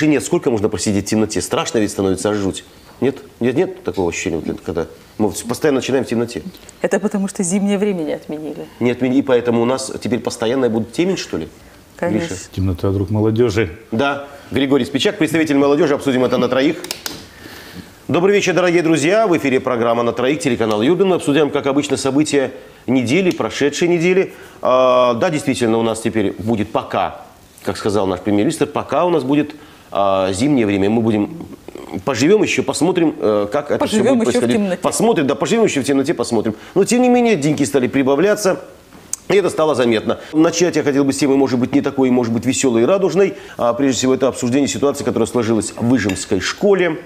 тишине сколько можно просидеть в темноте? Страшно ведь становится аж жуть. Нет? Нет, нет такого ощущения, когда мы постоянно начинаем в темноте? Это потому, что зимнее время не отменили. Не отмени, и поэтому у нас теперь постоянно будет темень, что ли? Конечно. Гриша? Темнота, друг молодежи. Да, Григорий Спичак, представитель молодежи, обсудим это на троих. Добрый вечер, дорогие друзья. В эфире программа «На троих», телеканал Юрбин. Мы обсуждаем, как обычно, события недели, прошедшей недели. А, да, действительно, у нас теперь будет пока, как сказал наш премьер-министр, пока у нас будет а, зимнее время. Мы будем поживем еще, посмотрим, э, как это все Поживем будет еще в происходить. темноте. Посмотрим, да, поживем еще в темноте, посмотрим. Но, тем не менее, деньги стали прибавляться. И это стало заметно. Начать я хотел бы с темы, может быть, не такой, может быть, веселой и радужной. А, прежде всего, это обсуждение ситуации, которая сложилась в Выжимской школе.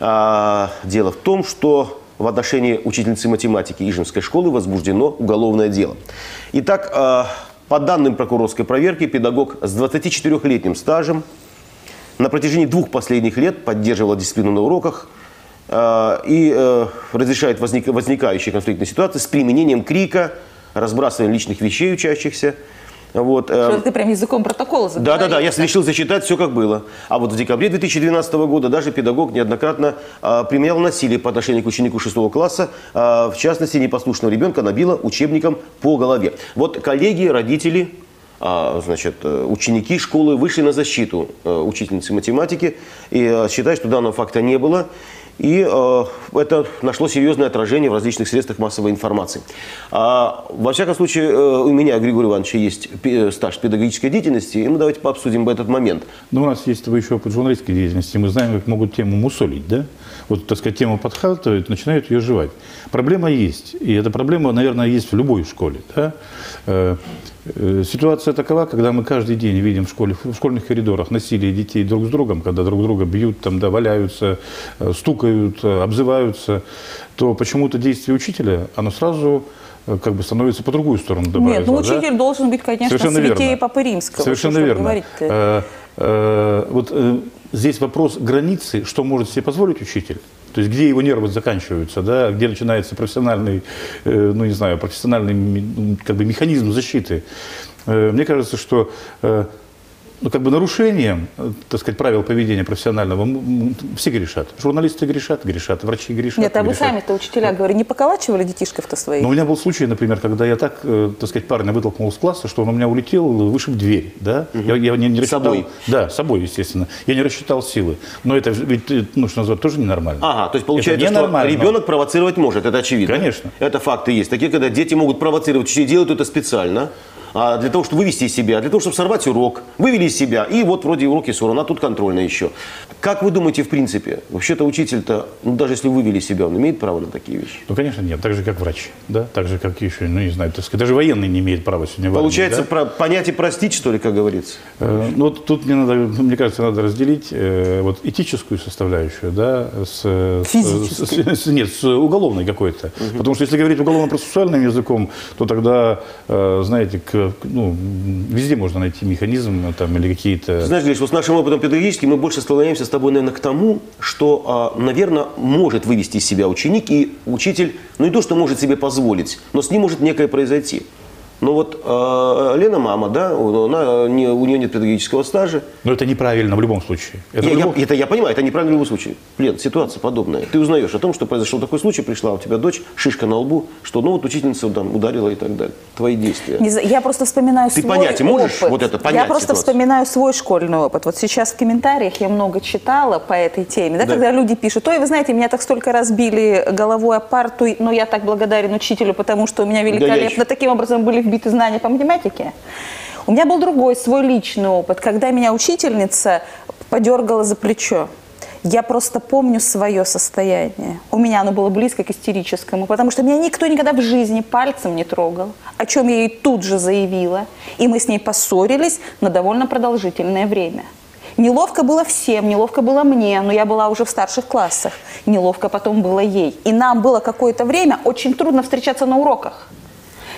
А, дело в том, что в отношении учительницы математики Ижемской школы возбуждено уголовное дело. Итак, а, по данным прокурорской проверки, педагог с 24-летним стажем на протяжении двух последних лет поддерживала дисциплину на уроках э, и э, разрешает возник- возникающие конфликтные ситуации с применением крика, разбрасыванием личных вещей учащихся. Вот, э, Что ты прям языком протокола да, да, да, я решил зачитать все как было. А вот в декабре 2012 года даже педагог неоднократно а, применял насилие по отношению к ученику 6 класса, а, в частности, непослушного ребенка набила учебником по голове. Вот коллеги, родители, а, значит, э, ученики школы вышли на защиту э, учительницы математики и э, считают, что данного факта не было. И э, это нашло серьезное отражение в различных средствах массовой информации. А, во всяком случае, э, у меня, Григорий Иванович, есть стаж педагогической деятельности, и мы давайте пообсудим этот момент. Но у нас есть еще опыт журналистской деятельности. Мы знаем, как могут тему мусолить, да? Вот, так сказать, тему подхватывают, начинают ее жевать. Проблема есть. И эта проблема, наверное, есть в любой школе. Да? Э, э, Ситуация такова, когда мы каждый день видим в, школе, в школьных коридорах насилие детей друг с другом, когда друг друга бьют, там, да, валяются, э, стукают, обзываются, то почему-то действие учителя, оно сразу как бы становится по другую сторону добавить. Нет, ну учитель должен быть, конечно, Совершенно святее верно. Папы Римского. Совершенно Что верно. э, вот здесь вопрос границы, что может себе позволить учитель. То есть где его нервы заканчиваются, да, где начинается профессиональный, э, ну не знаю, профессиональный как бы механизм защиты. Э, мне кажется, что э, ну, как бы нарушением, э, так сказать, правил поведения профессионального все грешат. Журналисты грешат, грешат, врачи грешат. Нет, а вы грешат. сами-то, учителя, говорю, не поколачивали детишков-то своих? Но у меня был случай, например, когда я так, э, так сказать, парня вытолкнул из класса, что он у меня улетел, вышиб дверь, да? Я, я не, не С рассчитал, собой? Да, с собой, естественно. Я не рассчитал силы. Но это же ведь, э, ну, что называется, тоже ненормально. Ага, то есть получается, Это что ребенок провоцировать может, это очевидно. Конечно. Это факты есть. Такие, когда дети могут провоцировать, учителя делают это специально, а для того, чтобы вывести из себя, для того, чтобы сорвать урок, вывели из себя, и вот вроде уроки сорваны, а тут контрольно еще. Как вы думаете, в принципе, вообще-то учитель-то, ну даже если вывели себя, он имеет право на такие вещи? Ну, конечно, нет. Так же, как врач, да? Так же, как еще, ну, не знаю, так сказать, даже военный не имеет права сегодня в армии, Получается, да? про- понять и простить, что ли, как говорится? Э, Ну, вот тут мне надо, мне кажется, надо разделить э, вот этическую составляющую, да, с, с- Физической. с- с- нет, с уголовной какой-то. Потому что если говорить уголовно-процессуальным языком, то тогда, э, знаете, к- ну, везде можно найти механизм э, там, или какие-то... Знаешь, Гриш, вот с нашим опытом педагогическим мы больше склоняемся с тобой, наверное, к тому, что, наверное, может вывести из себя ученик и учитель, ну не то, что может себе позволить, но с ним может некое произойти. Ну вот э, Лена мама, да, она, не- у нее нет педагогического стажа. Но это неправильно в любом случае. Это Я, в я- любом- это я понимаю, это неправильно в любом случае. Лен, ситуация подобная. Ты узнаешь о том, что произошел такой случай, пришла у тебя дочь, шишка на лбу, что ну вот учительница там ударила и так далее. Твои действия. Не я просто вспоминаю Ты свой понять можешь опыт. вот это, Я понять просто ситуацию? вспоминаю свой школьный опыт. Вот сейчас в комментариях я много читала по этой теме, да, Да. когда люди пишут, ой, вы знаете, меня так столько раз били головой о парту, но я так благодарен учителю, потому что у меня великолепно еще. таким образом были вбиты знания по математике. У меня был другой свой личный опыт, когда меня учительница подергала за плечо. Я просто помню свое состояние. У меня оно было близко к истерическому, потому что меня никто никогда в жизни пальцем не трогал, о чем я ей тут же заявила. И мы с ней поссорились на довольно продолжительное время. Неловко было всем, неловко было мне, но я была уже в старших классах. Неловко потом было ей. И нам было какое-то время очень трудно встречаться на уроках.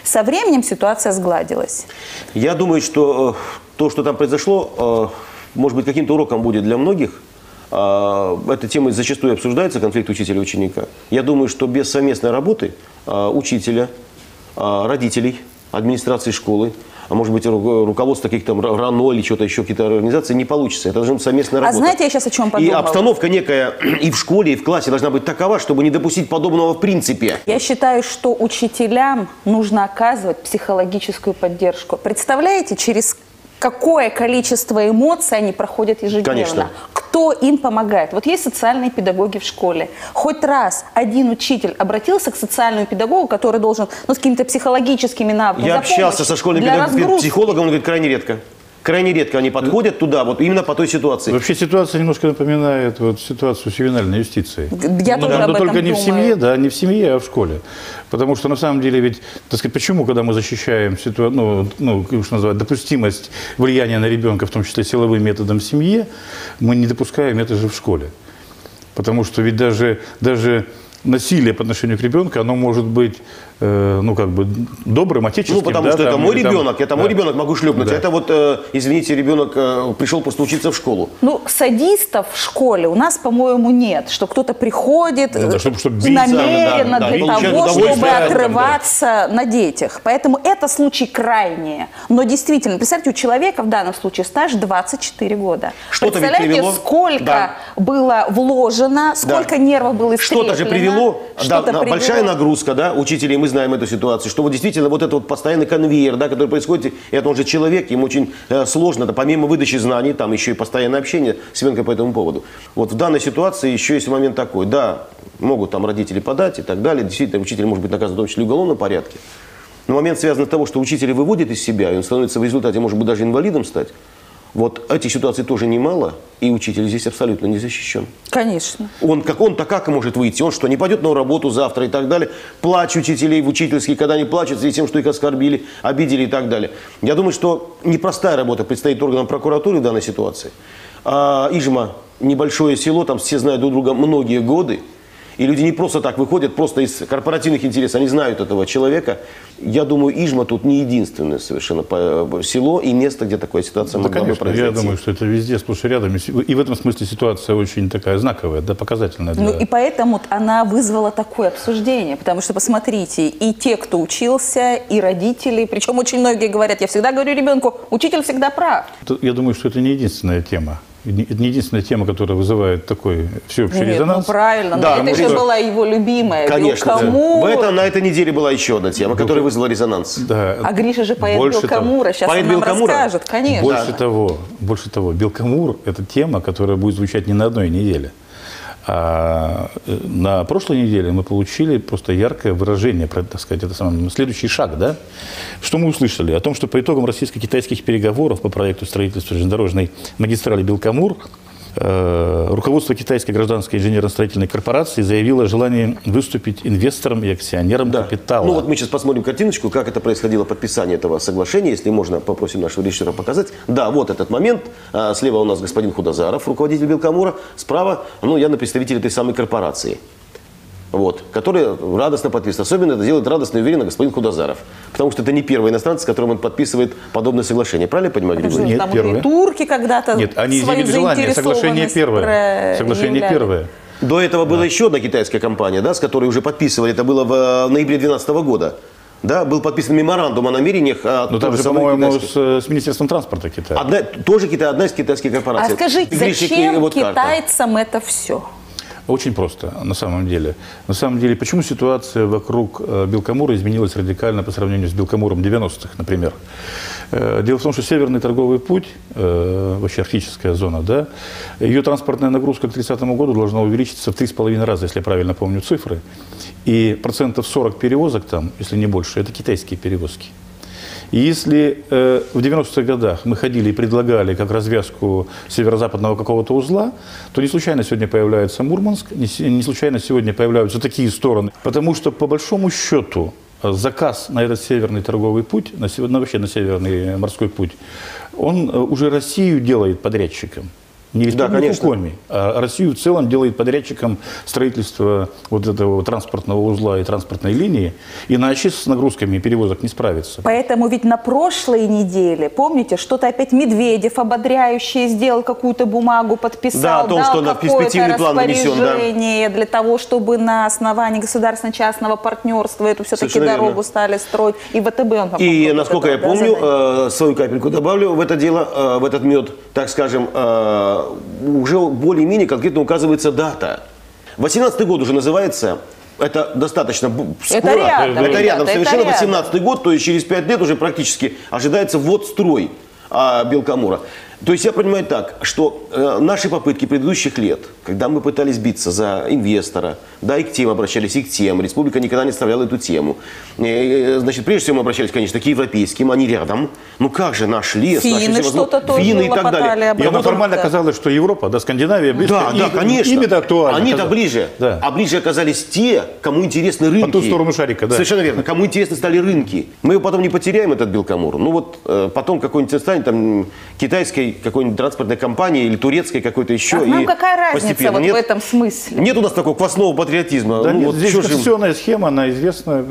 Со временем ситуация сгладилась. Я думаю, что э, то, что там произошло, э, может быть, каким-то уроком будет для многих. Э, эта тема зачастую обсуждается, конфликт учителя и ученика. Я думаю, что без совместной работы э, учителя, э, родителей администрации школы, а может быть ру- руководство каких-то там РАНО или что-то еще, какие-то организации, не получится. Это должна быть совместная А работа. знаете, я сейчас о чем И подумала? обстановка некая и в школе, и в классе должна быть такова, чтобы не допустить подобного в принципе. Я считаю, что учителям нужно оказывать психологическую поддержку. Представляете, через какое количество эмоций они проходят ежедневно? Конечно. Кто им помогает? Вот есть социальные педагоги в школе. Хоть раз один учитель обратился к социальному педагогу, который должен, ну, с какими-то психологическими навыками. Я общался со школьным педагогом, психологом, он говорит, крайне редко. Крайне редко они подходят туда, вот именно по той ситуации. Вообще ситуация немножко напоминает вот ситуацию с ювенальной юстицией. Я но, тоже но об этом только не в думаю. семье, да, не в семье, а в школе. Потому что на самом деле ведь, так сказать, почему, когда мы защищаем ситуа- ну, ну, как уж называть, допустимость влияния на ребенка, в том числе силовым методом в семье, мы не допускаем это же в школе. Потому что ведь даже, даже насилие по отношению к ребенку, оно может быть, э, ну, как бы, добрым, отеческим. Ну, потому да, что это там, мой или там- ребенок, это мой да. ребенок, могу шлепнуть. Да. А это вот, э, извините, ребенок э, пришел просто учиться в школу. Ну, садистов в школе у нас, по-моему, нет, что кто-то приходит Ну да, э, чтобы- чтобы биться, намеренно да, да, для того, чтобы от этого, да. отрываться на детях. Поэтому это случай крайний. Но действительно, представьте, у человека в данном случае стаж 24 года. Что-то Представляете, привело? сколько Да. было вложено, сколько нервов было Что-то же истреплено, привело, да, привело. большая нагрузка, да, учителей, мы знаем эту ситуацию, что вот действительно вот этот вот постоянный конвейер, да, который происходит, и это он же человек, ему очень э, сложно, это помимо выдачи знаний, там еще и постоянное общение с по этому поводу. Вот в данной ситуации еще есть момент такой, да, могут там родители подать и так далее, действительно, учитель может быть наказан в том числе в уголовном порядке, но момент связан с того, что учителя выводит из себя, и он становится в результате, может быть, даже инвалидом стать, вот этих ситуаций тоже немало, и учитель здесь абсолютно не защищен. Конечно. Он как он-то как и может выйти? Он что, не пойдет на работу завтра и так далее? Плач учителей в учительские, когда они плачут в связи с тем, что их оскорбили, обидели и так далее. Я думаю, что непростая работа предстоит органам прокуратуры в данной ситуации. А, Ижма, небольшое село, там все знают друг друга многие годы. И люди не просто так выходят, просто из корпоративных интересов. Они знают этого человека. Я думаю, Ижма тут не единственное совершенно по- село и место, где такая ситуация Да, могла бы конечно, произойти. я думаю, что это везде, сплошь и рядом. И в этом смысле ситуация очень такая знаковая, да, показательная. Для... Ну и поэтому она вызвала такое обсуждение, потому что посмотрите, и те, кто учился, и родители, причем очень многие говорят, я всегда говорю ребенку, учитель всегда прав. Я думаю, что это не единственная тема. Это не единственная тема, которая вызывает такой всеобщий Нет, резонанс. ну правильно, но Да, это потому же была его любимая. Конечно. Белкамур. В этом, на этой неделе была еще одна тема, которая вызвала резонанс. Да. А Гриша же поэт Больше Белкамура, сейчас Поэт он нам Белкамура? расскажет, конечно. Больше того, больше того, Белкамур – это тема, которая будет звучать не на одной неделе. А э, на прошлой неделе мы получили просто яркое выражение, так сказать, это самый следующий шаг, да? Что мы услышали? О том, что по итогам российско-китайских переговоров по проекту строительства железнодорожной магистрали Белкамур руководство китайской гражданской инженерно-строительной корпорации заявило о желании выступить инвестором и акционером капитала. Ну вот мы сейчас посмотрим картиночку, как это происходило, подписание этого соглашения. Если можно, попросим нашего режиссера показать. Да, вот этот момент. А, Слева у нас господин Худозаров, руководитель Белкамура. Справа, ну, явно представитель этой самой корпорации. Вот, который радостно подписывает. Особенно это делает радостно и уверенно господин Худозаров. Потому что это не первый иностранец, с которым он подписывает подобное соглашение. Правильно я понимаю, Григорий? Нет, там и турки когда-то Нет, они свою изъявили желание. Соглашение первое. Соглашение первое. До этого была еще одна китайская компания, да, с которой уже подписывали. Это было в э, ноябре 2012 года. Да, был подписан меморандум о намерениях. а, Ну, там же, по-моему, китайской. с, э, с Министерством транспорта Китая. Одна, тоже Китай, одна из китайских А корпораций. скажите, Гришик, и зачем вот карта. китайцам это все? Очень просто, на самом деле. На самом деле, почему ситуация вокруг э, Белкамура изменилась радикально по сравнению с Белкамуром 90-х, например? Э, Дело в том, что Северный торговый путь, э, вообще арктическая зона, да, ее транспортная нагрузка к 30 году должна увеличиться в 3,5 раза, если я правильно помню цифры. И процентов 40 перевозок там, если не больше, это китайские перевозки. Если э, в 90-х годах мы ходили и предлагали как развязку северо-западного какого-то узла, то не случайно сегодня появляется Мурманск, не, не случайно сегодня появляются такие стороны. Потому что по большому счету заказ на этот северный торговый путь, на, на вообще на северный морской путь, он э, уже Россию делает подрядчиком. Не республику конечно. Коми, а Россию в целом делает подрядчиком строительства вот этого транспортного узла и транспортной линии, иначе с нагрузками перевозок не справится. Поэтому ведь на прошлой неделе, помните, что-то опять Медведев ободряющий сделал какую-то бумагу, подписал, Да, о том, дал что на какое-то перспективный план внесен, да. распоряжение для того, чтобы на основании государственно-частного партнерства эту все-таки дорогу верно. стали строить. И ВТБ он, И, насколько это, я да, помню, задание. э, свою капельку добавлю в это дело, э, в этот мед, так скажем, э, уже более-менее конкретно указывается дата. 18 год уже называется. Это достаточно б- Это скоро. рядом, это ребята, рядом это совершенно рядом. 18 год, то есть через 5 лет уже практически ожидается ввод в строй а, Белкамура. То есть я понимаю так, что э, наши попытки предыдущих лет, когда мы пытались биться за инвестора, да, и к тем обращались, и к тем, республика никогда не оставляла эту тему. Э, э, Значит, прежде всего мы обращались, конечно, к европейским, они рядом. Ну как же наш лес, Финны наши всевозможные- что-то тоже финны и так далее. И этом. оно формально Да. казалось, что Европа, да, Скандинавия близко. Да, да, И- конечно. Им это актуально. Они-то казалось. ближе. Да. А ближе оказались те, кому интересны рынки. ту сторону шарика, да. Совершенно верно. Кому интересны стали рынки. Мы его потом не потеряем, этот Белкамур. Ну вот э, потом какой-нибудь станет там китайской какой-нибудь транспортной компании или турецкой какой-то еще. А нам и какая разница постепенно. вот нет, в этом смысле? Нет у нас такого квасного патриотизма. Да Ну нет, вот здесь конституционная схема, она известна.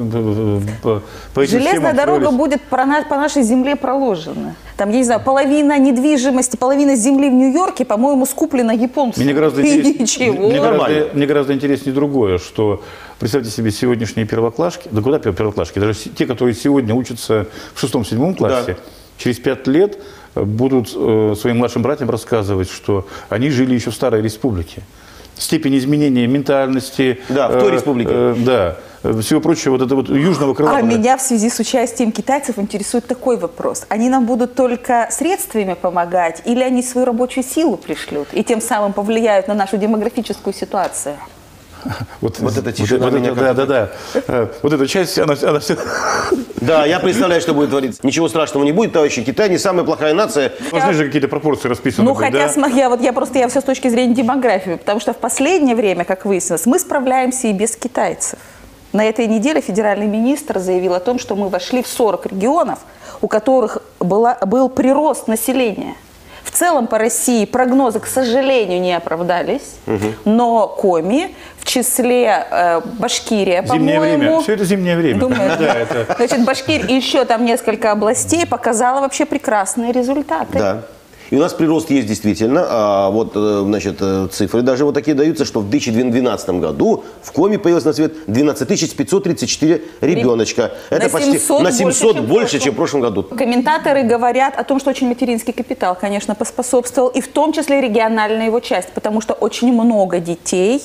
По, этим Железная дорога строились. будет по, на- по нашей земле проложена. Там, я не знаю, половина недвижимости, половина земли в Нью-Йорке, по-моему, скуплена японцами. Мне гораздо, И интерес- ничего. мне, Нормально. гораздо, мне гораздо интереснее другое, что представьте себе сегодняшние первоклашки, да куда пер- первоклашки, даже те, которые сегодня учатся в шестом-седьмом классе, Да. через пять лет будут э, своим младшим братьям рассказывать, что они жили еще в старой республике. Степень изменения ментальности. Да, в той республике. э, да, э, всего прочего, вот это вот южного крыла. А меня в связи с участием китайцев интересует такой вопрос. Они нам будут только средствами помогать или они свою рабочую силу пришлют и тем самым повлияют на нашу демографическую ситуацию? Вот, Вот эта тишина вот меня это- да, да, да. Вот эта часть, она, она все... Да, я представляю, что будет твориться. Ничего страшного не будет, товарищи. Китай не самая плохая нация. Должны же какие-то пропорции расписаны Ну, быть, хотя, да? я вот я просто я все с точки зрения демографии, потому что в последнее время, как выяснилось, мы справляемся и без китайцев. На этой неделе федеральный министр заявил о том, что мы вошли в 40 регионов, у которых была, был прирост населения. В целом по России прогнозы, к сожалению, не оправдались, но Коми числе э, Башкирия, Зимнее по-моему... время. Все это зимнее время. Думаю, Да, это... Значит, Башкирия и еще там несколько областей показала вообще прекрасные результаты. Да. И у нас прирост есть действительно. А вот, э, значит, э, цифры даже вот такие даются, что в 2012 году в Коме появилось на свет 12 534 ребеночка. Это На почти 700 на 700 больше, чем больше, чем в прошлом году. Комментаторы говорят о том, что очень материнский капитал, конечно, поспособствовал, и в том числе региональная его часть, потому что очень много детей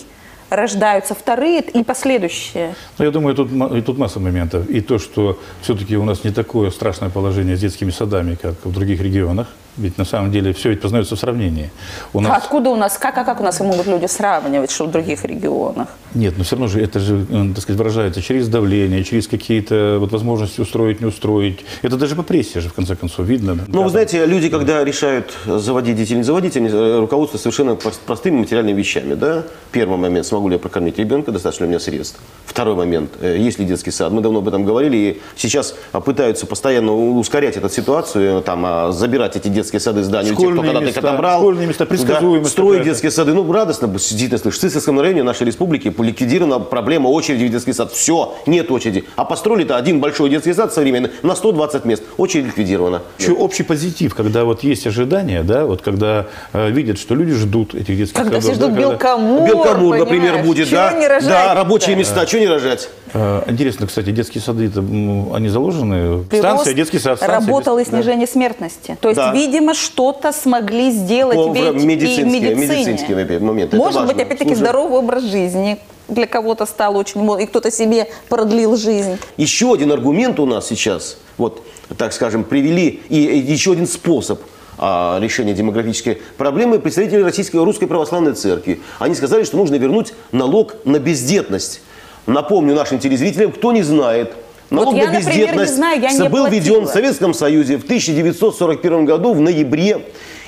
рождаются вторые и последующие. Ну, я думаю, тут, и тут масса моментов. И то, что все-таки у нас не такое страшное положение с детскими садами, как в других регионах. Ведь на самом деле все ведь познается в сравнении. У нас... Откуда у нас, как, а как у нас могут люди сравнивать, что в других регионах? Нет, но все равно же это же, э, так сказать, выражается через давление, через какие-то вот возможности устроить, не устроить. Это даже по прессе же, в конце концов, видно. Ну, вы знаете, люди, когда решают заводить детей или не заводить, они э, руководствуются совершенно прос- простыми материальными вещами. Да? Первый момент, смогу ли я прокормить ребенка, достаточно ли у меня средств. Второй момент, э, есть ли детский сад. Мы давно об этом говорили, и сейчас пытаются постоянно ускорять эту ситуацию, там, а, забирать эти детские сады из зданий, у тех, кто Школьные когда-то их места, отобрал. школьные места, предсказуемость строить какая-то. детские сады. Ну, радостно, действительно, слышишь, в Цистерском районе нашей республики ликвидирована проблема очереди в детский сад. Все, нет очереди. А построили-то один большой детский сад современный на 120 мест. Очередь ликвидирована. Еще общий позитив, когда вот есть ожидания, да, вот когда э, видят, что люди ждут этих детских Когда все садов. ждут да, когда- Белкамур, Белкамур, например, будет, да? не рожать да, рабочие Да. места, что не рожать? Э, Интересно, кстати, детские сады, это, они заложены? Прирост Станция, детский сад, станция. Работало и детский- снижение смертности. То есть, Да. видимо, что-то смогли сделать По- ведь и медицинские- медицине. медицинские моменты. Это Может быть, важно. опять-таки, Слушай. здоровый образ жизни для кого-то стал очень... мо- И кто-то себе продлил жизнь. Еще один аргумент у нас сейчас, вот, так скажем, привели, и, и еще один способ а, решения демографической проблемы представители Российской Русской Православной Церкви. Они сказали, что нужно вернуть налог на бездетность. Напомню нашим телезрителям, кто не знает, налог Вот я, на например, бездетность не знаю, я не был введен в Советском Союзе в 1941 году в ноябре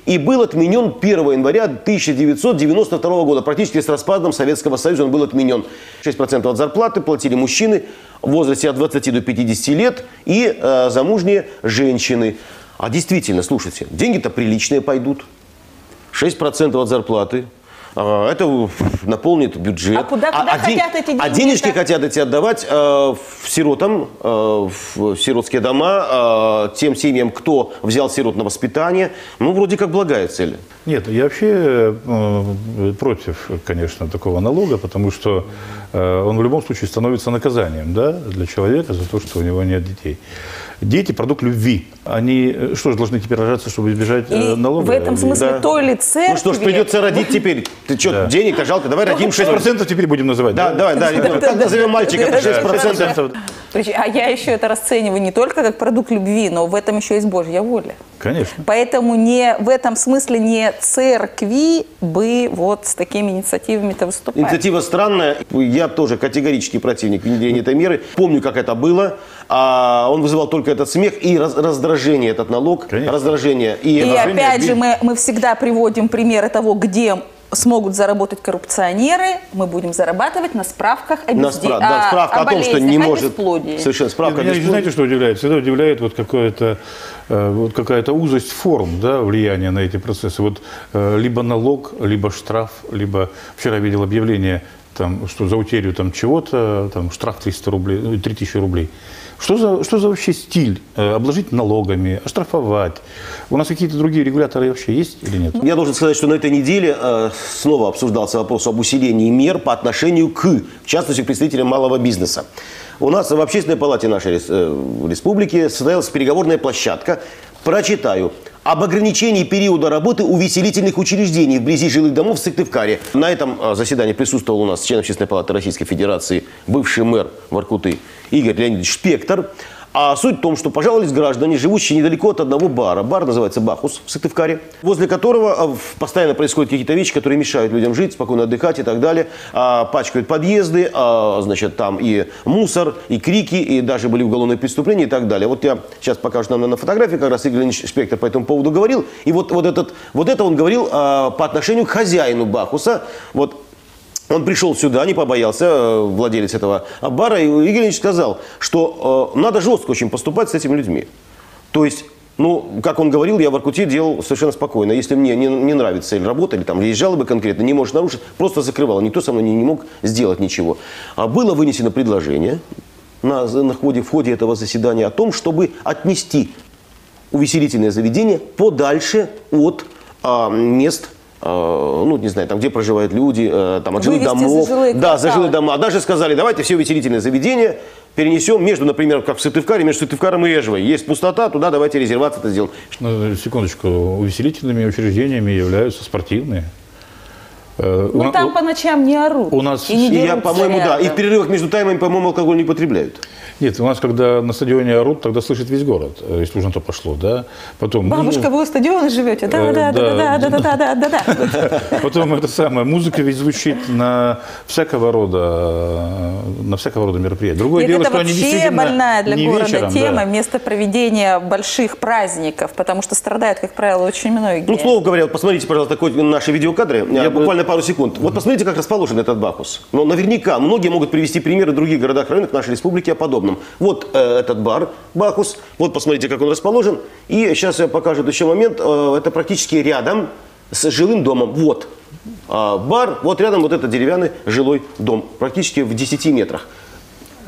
и был отменен 1 января 1992 года. Практически с распадом Советского Союза он был отменен. 6% от зарплаты платили мужчины в возрасте от 20 до 50 лет и э, замужние женщины. А действительно, слушайте, деньги-то приличные пойдут. 6% от зарплаты. А, Это наполнит бюджет. А куда- куда хотят эти А деньги денежки это? хотят эти отдавать э, в сиротам, э, в сиротские дома, э, тем семьям, кто взял сирот на воспитание. Ну, вроде как благая цель. Нет, я вообще э, против, конечно, такого налога, потому что э, он в любом случае становится наказанием да, для человека за то, что у него нет детей. Дети – продукт любви. Они э, что же, должны теперь рожаться, чтобы избежать И налога? в этом смысле Да. той ли церкви... Ну что ж, придется родить теперь. Ты что, Да. денег-то жалко, давай родим 6% теперь будем называть, Да, давай, да. Как назовем мальчика? Да, 6%. А я еще это расцениваю не только как продукт любви, но в этом еще есть Божья воля. Конечно. Поэтому не, в этом смысле не церкви бы вот с такими инициативами-то выступать. Инициатива странная. Я тоже категорический противник внедрения этой меры. Помню, как это было. А он вызывал только этот смех и раз- раздражение, этот налог. Конечно. Раздражение. И, И опять же, мы, мы всегда приводим примеры того, где смогут заработать коррупционеры, мы будем зарабатывать на справках о, на безде- спра- да, справка о, том, что не о может... бесплодии. Совершенно справка о Меня бесплодии. знаете, что удивляет? Всегда удивляет вот, какое-то, э, вот какая-то узость форм да, влияния на эти процессы. Вот э, либо налог, либо штраф, либо вчера видел объявление, там, что за утерю там, чего-то, там, штраф 300 рублей, ну, 3000 рублей. Что за, что за вообще стиль? Э, Обложить налогами, оштрафовать? У нас какие-то другие регуляторы вообще есть или нет? Я должен сказать, что на этой неделе э, снова обсуждался вопрос об усилении мер по отношению к, в частности, к представителям малого бизнеса. У нас в общественной палате нашей э, республики состоялась переговорная площадка. Прочитаю. Об ограничении периода работы увеселительных учреждений вблизи жилых домов в Сыктывкаре. На этом э, заседании присутствовал у нас член Общественной палаты Российской Федерации, бывший мэр Воркуты Игорь Леонидович Шпектор. А суть в том, что пожаловались граждане, живущие недалеко от одного бара. Бар называется «Бахус» в Сыктывкаре, возле которого в- постоянно происходят какие-то вещи, которые мешают людям жить, спокойно отдыхать и так далее. А, Пачкают подъезды, а, значит, там и мусор, и крики, и даже были уголовные преступления и так далее. Вот я сейчас покажу нам на фотографии, как раз Игорь Леонидович Шпектор по этому поводу говорил. И вот, вот, этот, вот это он говорил а, по отношению к хозяину Бахуса. Вот он пришел сюда, не побоялся, э, владелец этого бара, и Игорь сказал, что э, надо жестко очень поступать с этими людьми. То есть, ну, как он говорил, я в Аркуте делал совершенно спокойно. Если мне не, не нравится цель работы, или там есть жалобы конкретно, не можешь нарушить, просто закрывал. Никто со мной не, не мог сделать ничего. А было вынесено предложение на, на ходе, в ходе этого заседания о том, чтобы отнести увеселительное заведение подальше от а, мест, ну, не знаю, там, где проживают люди, э, там, от жилых за домов. жилые да, за жилые дома. Даже сказали, давайте все увеселительные заведения перенесем между, например, как в Сыктывкаре, между Сыктывкаром и Эжевой. Есть пустота, туда давайте резервацию это сделаем. Ну, секундочку, увеселительными учреждениями являются спортивные. Э, у Ну на- там у- по ночам не орут. у нас- и не И я, по-моему, да. И в перерывах между таймами, по-моему, алкоголь не потребляют. Нет, у нас, когда на стадионе орут, тогда слышит весь город, э, если уже на то пошло, да. Потом, Бабушка, ну, вы у стадиона живете? Да, Э, да, да, да, да, да, да, да, да, да. потом это самое, музыка ведь звучит на всякого рода, э, на всякого рода мероприятия. Другое Нет, дело, это что они действительно больная для не города вечером, тема, да. место проведения больших праздников, потому что страдают, как правило, очень многие. Ну, слово говоря, вот посмотрите, пожалуйста, такой, наши видеокадры, Я Я бы- буквально пару секунд. Вот посмотрите, как расположен этот Бахус. Но наверняка многие могут привести примеры других городах, районах нашей республики о подобном. Вот э, этот бар Бахус, вот посмотрите, как он расположен. И сейчас я покажу еще момент, э, это практически рядом с жилым домом. Вот А, бар, вот рядом вот этот деревянный жилой дом, практически в 10 метрах.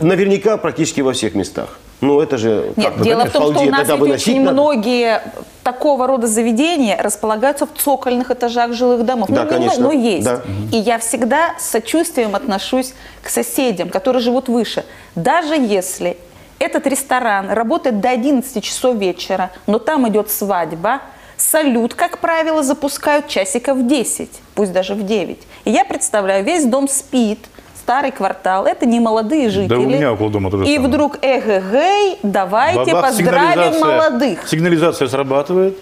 Наверняка практически во всех местах. Ну, это же... Нет, как, ну, дело в том, что у нас ведь очень надо. многие такого рода заведения располагаются в цокольных этажах жилых домов. Да, ну, не конечно, много, но есть. да. И я всегда с сочувствием отношусь к соседям, которые живут выше. Даже если этот ресторан работает до 11 часов вечера, но там идет свадьба, салют, как правило, запускают часиков в 10, пусть даже в 9. И я представляю, весь дом спит, старый квартал, это не молодые жители. у меня около дома то же И самое. вдруг эгэгэй, давайте Бабах, поздравим молодых. Сигнализация срабатывает.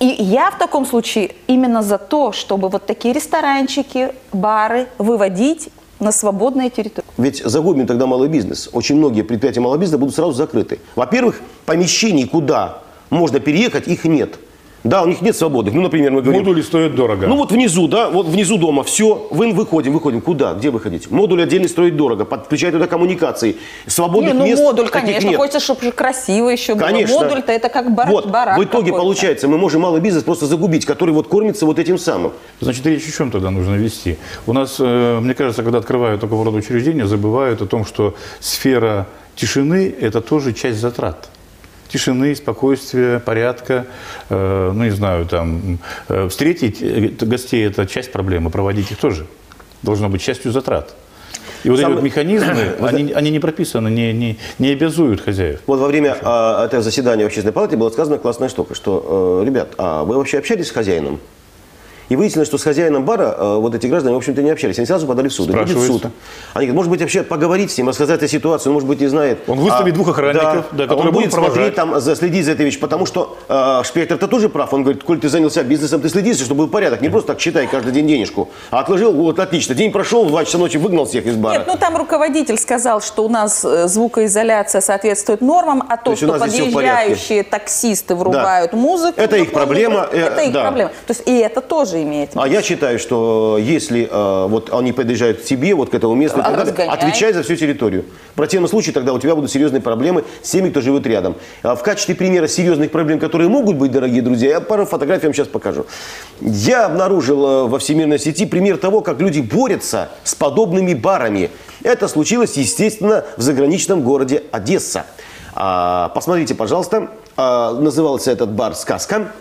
И я в таком случае именно за то, чтобы вот такие ресторанчики, бары выводить на свободные территории. Ведь загубим тогда малый бизнес. Очень многие предприятия малого бизнеса будут сразу закрыты. Во-первых, помещений, куда можно переехать, их нет. Да, у них нет свободных. Ну, например, мы говорим... Модули стоят дорого. Ну вот внизу, да, вот внизу дома все, вы выходим, выходим. Куда? Где выходить? Модуль отдельно строить дорого, подключать туда коммуникации. Свободных Не, ну мест модуль, конечно, нет. хочется, чтобы же красиво еще было. Конечно. Модуль-то это как бар- Вот, барак в итоге получается, мы можем малый бизнес просто загубить, который вот кормится вот этим самым. Значит, речь о чем тогда нужно вести? У нас, э, мне кажется, когда открывают такого рода учреждения, забывают о том, что сфера тишины – это тоже часть затрат. Тишины, спокойствия, порядка, э, ну, не знаю, там, э, встретить э, гостей – это часть проблемы, проводить их тоже должно быть частью затрат. И вот эти Самый- вот механизмы, они, они не прописаны, не, не, не обязуют хозяев. Вот во время а, этого заседания в общественной палате было сказано классная штука, что, э, ребят, а вы вообще общались с хозяином? И выяснилось, что с хозяином бара э, вот эти граждане, в общем-то, не общались. Они сразу подали в суд. Будет суд. Они говорят, может быть, вообще поговорить с ним, рассказать о ситуации, он, может быть, не знает. Он выставит двух охранников, да, а которые он будет будут провожать. смотреть, там, за- следить за этой вещью, потому что э, Шпектор-то тоже прав. Он говорит, коль ты занялся бизнесом, ты следи, чтобы был порядок. Не просто так считай каждый день денежку, а отложил, вот отлично. День прошел, в 2 часа ночи выгнал всех из бара. Нет, ну там руководитель сказал, что у нас э, звукоизоляция соответствует нормам, а то, у что подъезжающие таксисты врубают музыку... Это ну, их проблема, ну, Это э, их да. проблема. То есть и это тоже имеет А я считаю, что если э, вот они подъезжают к тебе, вот к этому месту, А разгоняй. отвечай за всю территорию. В противном случае тогда у тебя будут серьезные проблемы с теми, кто живет рядом. А в качестве примера серьезных проблем, которые могут быть, дорогие друзья, я пару фотографий вам сейчас покажу. Я обнаружил э, во всемирной сети пример того, как люди борются с подобными барами. Это случилось, естественно, в заграничном городе Одесса. А, посмотрите, пожалуйста, А, назывался этот бар «Сказка».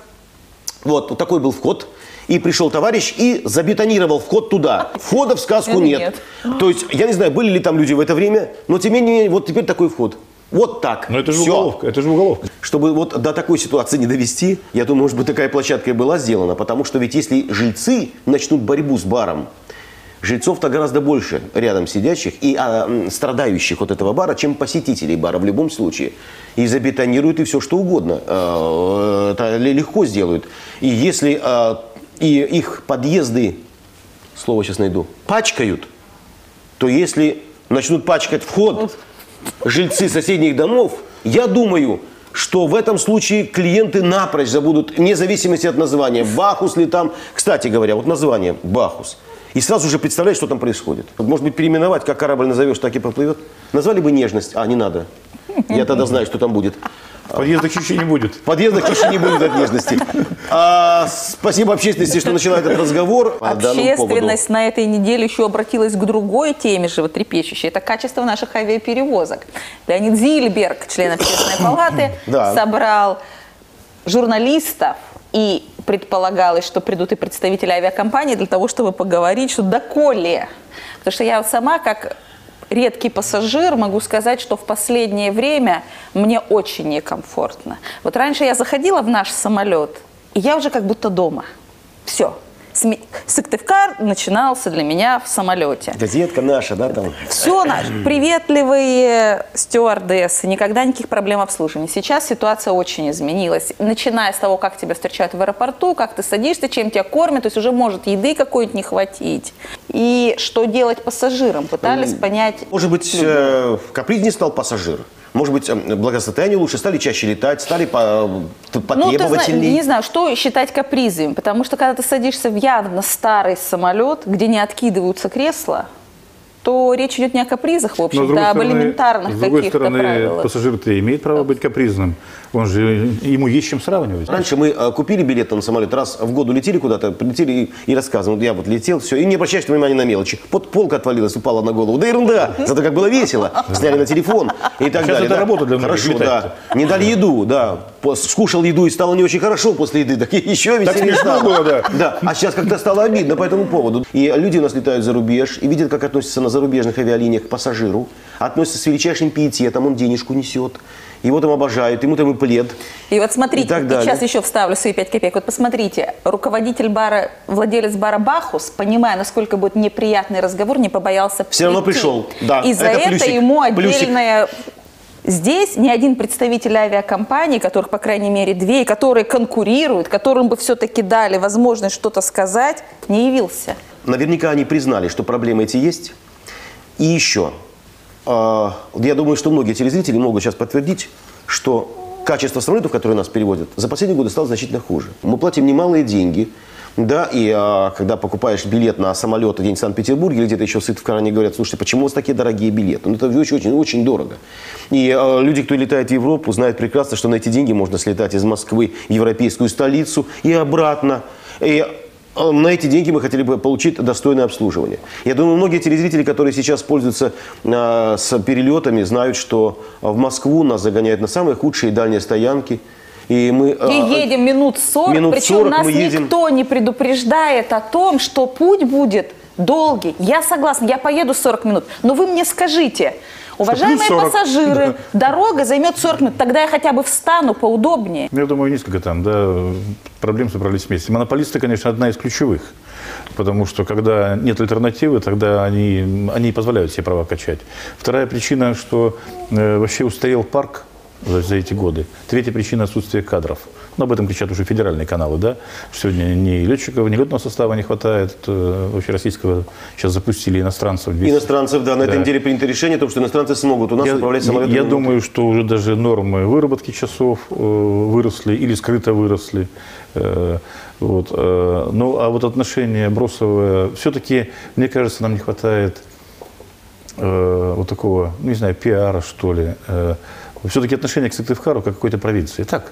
Вот, вот такой был вход. И пришел товарищ и забетонировал вход туда. Входа в сказку Или нет. То есть, я не знаю, были ли там люди в это время, но тем не менее, вот теперь такой вход. Вот так. Но это же Всё. уголовка, это же уголовка. Чтобы вот до такой ситуации не довести, я думаю, может быть, такая площадка и была сделана. Потому что ведь если жильцы начнут борьбу с баром, жильцов-то гораздо больше рядом сидящих и а, страдающих от этого бара, чем посетителей бара в любом случае. И забетонируют и все что угодно. Э, Это легко сделают. И если э, и их подъезды, слово сейчас найду, пачкают, то если начнут пачкать вход жильцы соседних домов, я думаю, что в этом случае клиенты напрочь забудут, вне зависимости от названия, Бахус ли там, кстати говоря, вот название Бахус. И сразу же представляешь, что там происходит. Вот, может быть, переименовать, как корабль назовешь, так и поплывет. Назвали бы нежность, а не надо. Я тогда знаю, что там будет. В подъездах еще не будет. В подъездах еще не будет от нежности. А, спасибо общественности, что начала этот разговор. поводу. Общественность на этой неделе еще обратилась к другой теме животрепещущей. Это качество наших авиаперевозок. Леонид Зильберг, член общественной палаты, Да. собрал журналистов и предполагалось, что придут и представители авиакомпании для того, чтобы поговорить, что доколе. Потому что я вот сама, как редкий пассажир, могу сказать, что в последнее время мне очень некомфортно. Вот раньше я заходила в наш самолет, и я уже как будто дома. Все. Сме- Сыктывкар начинался для меня в самолете. Газетка наша, да, там. Все наше. Приветливые стюардессы, никогда никаких проблем обслуживания. Сейчас ситуация очень изменилась. Начиная с того, как тебя встречают в аэропорту, как ты садишься, чем тебя кормят, то есть уже может еды какой-нибудь не хватить. И что делать пассажирам? Пытались понять. Может быть, э, капризнее стал пассажир? Может быть, э, благосостояние лучше, стали чаще летать, стали по, Ну, ты зна- потребовательней? не знаю, что считать капризом, потому что когда ты садишься в явно старый самолет, где не откидываются кресла, то речь идет не о капризах, в общем-то, а об элементарных С другой каких-то стороны, правилах. пассажир-то имеет право быть капризным. Он же, ему есть чем сравнивать. Раньше мы э, купили билет на самолет, раз в год улетели куда-то, прилетели и, и рассказываем. Вот я вот летел, все, и не обращаешь внимания на мелочи. Вот полка отвалилась, упала на голову. Да ерунда, зато как было весело. Сняли на телефон и так Сейчас далее. это да. работа для многих, Хорошо, да. Не дали еду, да. Скушал еду и стало не очень хорошо после еды, так еще веселее стало. было, да. Да, а сейчас как-то стало обидно по этому поводу. И люди у нас летают за рубеж и видят, как относятся на зарубежных авиалиниях к пассажиру. Относятся с величайшим пиететом, он денежку несет. Его там обожают, ему там и плед. И вот смотрите, И так далее. сейчас еще вставлю свои 5 копеек. Вот посмотрите, руководитель бара, владелец бара Бахус, понимая, насколько будет неприятный разговор, не побоялся Все равно прийти. пришел, да, И за это плюсик, ему плюсик. отдельная... Здесь ни один представитель авиакомпании, которых, по крайней мере, две, и которые конкурируют, которым бы все-таки дали возможность что-то сказать, не явился. Наверняка они признали, что проблемы эти есть. И еще, э, я думаю, что многие телезрители могут сейчас подтвердить, что качество самолетов, которые нас переводят, за последние годы стало значительно хуже. Мы платим немалые деньги, да, и а, когда покупаешь билет на самолет где-нибудь в Санкт-Петербурге или где-то еще в Сыктывкаре, говорят, слушайте, почему у вас такие дорогие билеты? Ну, это очень-очень дорого. И а, люди, кто летает в Европу, знают прекрасно, что на эти деньги можно слетать из Москвы в европейскую столицу и обратно. И а, на эти деньги мы хотели бы получить достойное обслуживание. Я думаю, многие телезрители, которые сейчас пользуются э, с перелетами, знают, что в Москву нас загоняют на самые худшие дальние стоянки. И мы и едем минут 40, минут причем 40 нас едем... никто не предупреждает о том, что путь будет долгий. Я согласна, я поеду 40 минут, но вы мне скажите, Уважаемые 40, пассажиры, да. дорога займет 40 минут, тогда я хотя бы встану поудобнее. Я думаю, несколько там, да, проблем собрались вместе. Монополисты, конечно, одна из ключевых. Потому что когда нет альтернативы, тогда они, они позволяют себе права качать. Вторая причина, что э, вообще устарел парк за, за эти годы. Третья причина – отсутствие кадров. Но об этом кричат уже федеральные каналы, да, сегодня ни летчиков, ни летного состава не хватает, э, вообще российского, сейчас запустили иностранцев. Весь. Иностранцев, да, на да. этой неделе принято решение о том, что иностранцы смогут у нас я, управлять самолетами. Я думаю, что уже даже нормы выработки часов э, выросли или скрыто выросли. Э, вот. Ну, а вот отношение бросовое, все-таки, мне кажется, нам не хватает вот такого, ну, не знаю, пиара, что ли, все-таки отношение к Сыктывкару как к какой-то провинции. Так,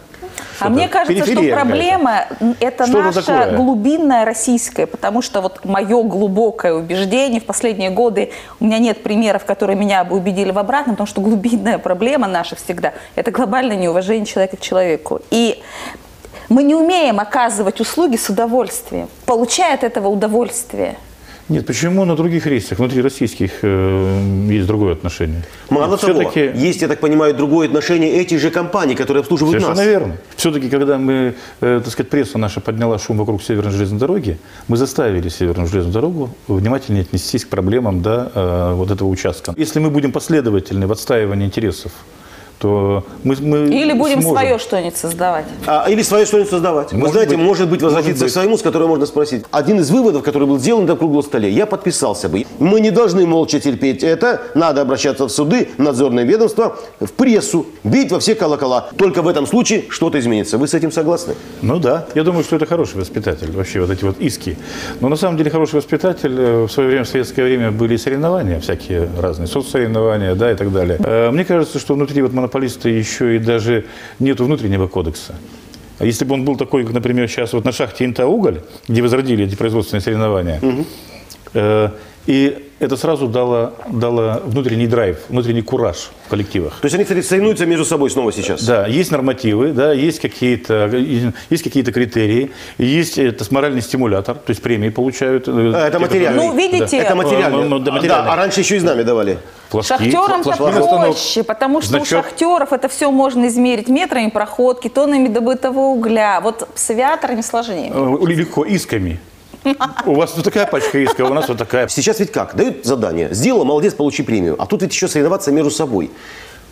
а мне кажется, что проблема это что наша такое? глубинная российская, потому что вот мое глубокое убеждение в последние годы, у меня нет примеров, которые меня бы убедили в обратном, потому что глубинная проблема наша всегда – это глобальное неуважение человека к человеку. И мы не умеем оказывать услуги с удовольствием, получая от этого удовольствие – нет, почему на других рейсах, внутри российских, э, есть другое отношение? Мало Нет, того, есть, я так понимаю, другое отношение этих же компаний, которые обслуживают Совершенно нас. Совершенно верно. Все-таки, когда мы, э, так сказать, пресса наша подняла шум вокруг Северной железной дороги, мы заставили Северную железную дорогу внимательнее отнестись к проблемам да, э, вот этого участка. Если мы будем последовательны в отстаивании интересов то мы, мы Или будем сможем. свое что-нибудь создавать. А, или свое что-нибудь создавать. Может Вы знаете, быть, может быть, возвратиться может быть. к своему, с которого можно спросить. Один из выводов, который был сделан на круглом столе, я подписался бы. Мы не должны молча терпеть это. Надо обращаться в суды, надзорные ведомства, в прессу, бить во все колокола. Только в этом случае что-то изменится. Вы с этим согласны? Ну да. Я думаю, что это хороший воспитатель, вообще вот эти вот иски. Но на самом деле хороший воспитатель, э, в свое время, в советское время были соревнования, всякие разные соцсоревнования, да, и так далее. Э, мне кажется, что внутри вот монополиста еще и даже нет внутреннего кодекса. А если бы он был такой, как, например, сейчас вот на шахте Интауголь, где возродили эти производственные соревнования, угу. э, и это сразу дало, дало внутренний драйв, внутренний кураж в коллективах. То есть они, кстати, соревнуются между собой снова сейчас? Да, есть нормативы, да, есть какие-то есть какие-то критерии, есть это моральный стимулятор, то есть премии получают. Э, а, это материально. Ну, видите, да. это материально. Ну, да, материально. Да, а раньше еще и знамя давали. Флажки, Шахтерам-то проще, потому что Значок. у шахтеров это все можно измерить метрами проходки, тоннами добытого угля. Вот с авиаторами сложнее. Э, легко, исками. У вас вот такая пачка иска, у нас вот такая. Сейчас ведь как? Дают задание. Сделал, молодец, получи премию. А тут ведь еще соревноваться между собой.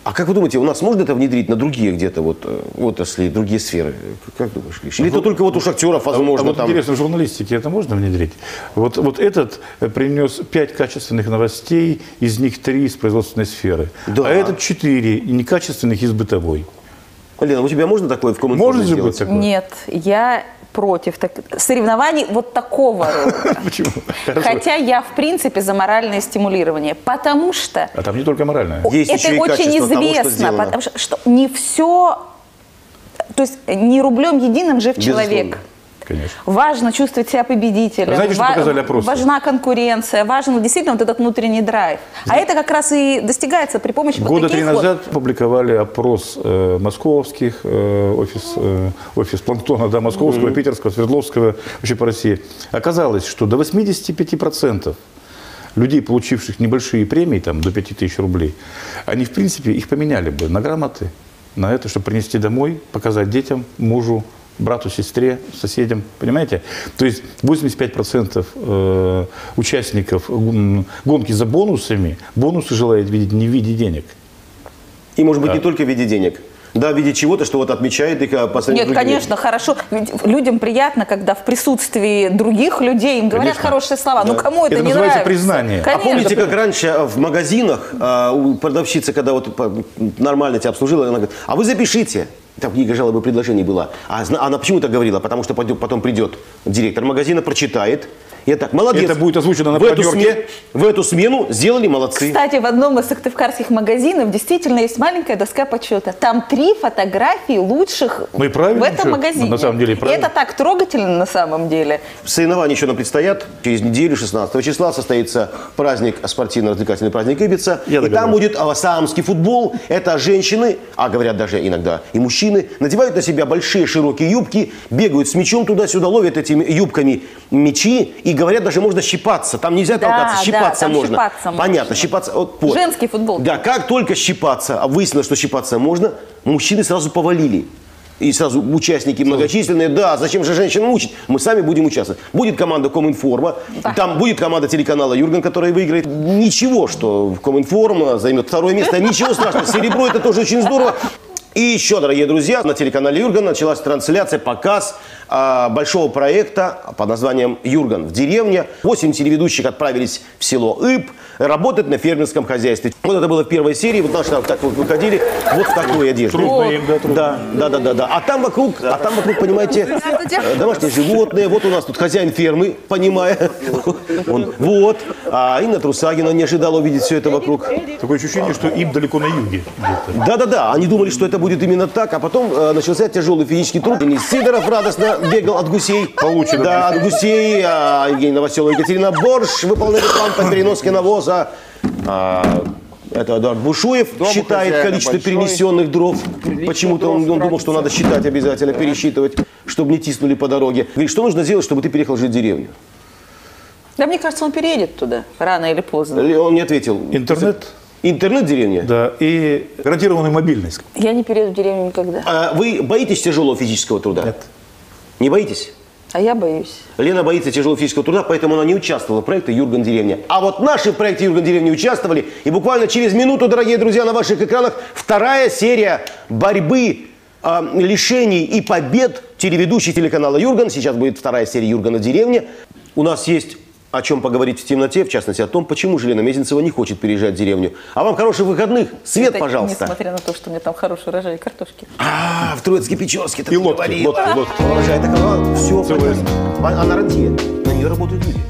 А как вы думаете, у нас можно это внедрить на другие где-то вот э, отрасли, другие сферы? Как думаешь, Лиш? Или это только вот у шахтеров, возможно, а, а вот там... интересно, в журналистике это можно внедрить? Вот, вот этот э, принес пять качественных новостей, из них три из производственной сферы. Да. А этот четыре некачественных из бытовой. Лена, у тебя можно такое в комнате Может же быть такое? Нет, я против так, соревнований вот такого рода. Почему? Хотя я, в принципе, за моральное стимулирование. Потому что... А там не только моральное. Есть это очень известно. Того, потому что, что не все... То есть не рублем единым жив человек. Конечно. Важно чувствовать себя победителем. Знаете, что показали опросы? Важна конкуренция, важен действительно вот этот внутренний драйв. А это как раз и достигается при помощи Года вот три назад вот... публиковали опрос э, московских, э, офис, э, офис Планктона, да, московского, mm-hmm. питерского, Свердловского, вообще по России. Оказалось, что до 85% людей, получивших небольшие премии, там, до 5000 рублей, они, в принципе, их поменяли бы на грамоты, на это, чтобы принести домой, показать детям, мужу, брату, сестре, соседям, понимаете? То есть 85% э, участников гонки за бонусами, бонусы желают видеть не в виде денег. И, может быть, да. не только в виде денег. Да, в виде чего-то, что вот отмечает их а, по Нет, конечно, хорошо. Ведь людям приятно, когда в присутствии других людей им говорят конечно. хорошие слова. Ну, да. Ну, кому это, это не называется нравится? признание. Конечно. А помните, как раньше а, в магазинах а, продавщица, когда вот нормально тебя обслужила, она говорит, а вы запишите. Там книга жалобы предложений была. А она почему так говорила? Потому что потом придет директор магазина, прочитает. И так, молодец. Это будет озвучено на в эту, планерке. сме- в эту смену сделали молодцы. Кстати, в одном из сыктывкарских магазинов действительно есть маленькая доска почета. Там три фотографии лучших Ну и правильно, в этом чё? магазине. На самом деле И правильно. это так трогательно на самом деле. Соревнования еще нам предстоят. Через неделю, 16 числа, состоится праздник, спортивно-развлекательный праздник Ибица. Я и там будет а, саамский футбол. Это женщины, а говорят даже иногда и мужчины, надевают на себя большие широкие юбки, бегают с мячом туда-сюда, ловят этими юбками мячи и говорят, даже можно щипаться. Там нельзя Да, толкаться, да, щипаться там можно. щипаться можно. Понятно, щипаться. Вот, вот. Женский футбол. Да, как только щипаться, а выяснилось, что щипаться можно, мужчины сразу повалили. И сразу участники многочисленные, да, зачем же женщин мучить? Мы сами будем участвовать. Будет команда Коминформа, там будет команда телеканала Юрген, которая выиграет. Ничего, что Коминформ займет второе место, ничего страшного. Серебро это тоже очень здорово. И еще, дорогие друзья, на телеканале Юрген началась трансляция, показ а, большого проекта под названием «Юрган в деревне». Восемь телеведущих отправились в село Иб работать на фермерском хозяйстве. Вот это было в первой серии. Вот наши так вот выходили вот в такой одежде. Трудно им, да, трудно. Да, да, да, да, да. А там вокруг, а там вокруг, понимаете, э, домашние животные. Вот у нас тут хозяин фермы, понимая. Он, вот. А Инна Трусагина не ожидала увидеть все это вокруг. Такое ощущение, что им далеко на юге где-то. Да-да-да, они думали, что это будет именно так, а потом э, начался тяжелый физический труд. Денис Сидоров радостно бегал от гусей. Получено. Да, от гусей. А Евгений Новоселов и Екатерина Борш выполняли план по переноске навоза. А, это Эдуард Бушуев Дом считает количество большой. перенесенных дров. Почему-то он, он думал, что надо считать обязательно, пересчитывать, чтобы не тиснули по дороге. Говорит, что нужно сделать, чтобы ты переехал жить в деревню? Да, мне кажется, он переедет туда рано или поздно. Он не ответил. Интернет, Интернет в деревне? да, и гарантированная мобильность. Я не перееду в деревню никогда. А вы боитесь тяжелого физического труда? Нет. Не боитесь? А я боюсь. Лена боится тяжелого физического труда, поэтому она не участвовала в проекте «Юрган деревня». А вот наши в проекте «Юрган деревня» участвовали. И буквально через минуту, дорогие друзья, на ваших экранах вторая серия борьбы, а, лишений и побед телеведущий телеканала «Юрган». Сейчас будет вторая серия «Юргана деревня». У нас есть о чем поговорить в темноте, в частности о том, почему же Лена Мезенцева не хочет переезжать в деревню. А вам хороших выходных. Свет, Это пожалуйста. Несмотря на то, что у меня там хороший урожай картошки. А, в Троицке-Печорске. И лодки, лодки, лодки. Все, Целая- а на рантье. На нее работают люди.